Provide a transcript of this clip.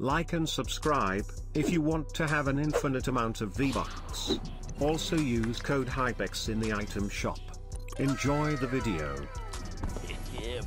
Like and subscribe, if you want to have an infinite amount of V-Bucks. Also use code HYPEX in the item shop. Enjoy the video. Yeah,